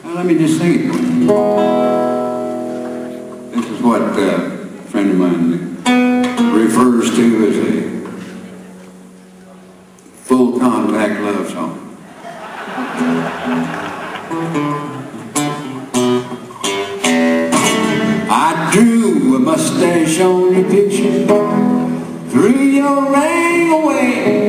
Well, let me just sing it. This is what uh, a friend of mine refers to as a full contact love song. I drew a mustache on your picture, threw your ring away.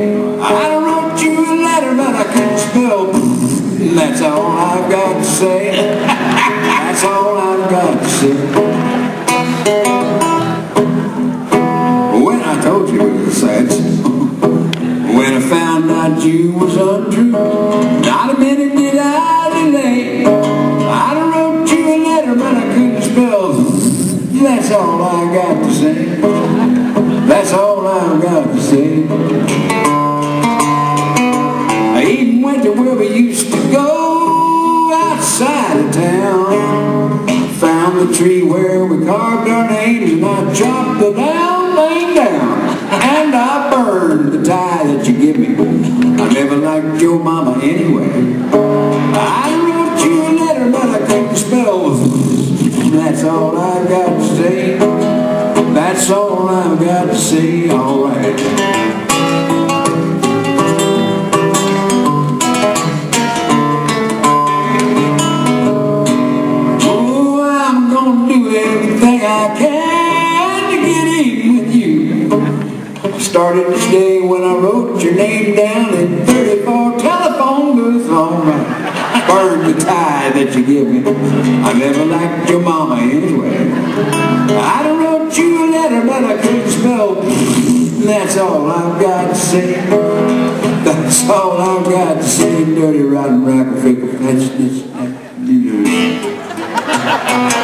That's all I've got to say. That's all I've got to say. When I told you it was a sad song, when I found out you was untrue, not a minute did I delay. I wrote you a letter, but I couldn't spell. That's all I got to say. That's all I've got to say. I even to where we used town. Found the tree where we carved our names and I chopped the down thing down. And I burned the tie that you give me. I never liked your mama anyway. I wrote you a letter but I couldn't spell. That's all I got to say. That's all I've got to say. All Started this day when I wrote your name down in 34 telephone booth. All right. Burned the tie that you give me. I never liked your mama anyway. I wrote you a letter, but I couldn't spell. That's all I've got to say. That's all I've got to say. Dirty, rotten, rock, fickle, that's this. Thank you.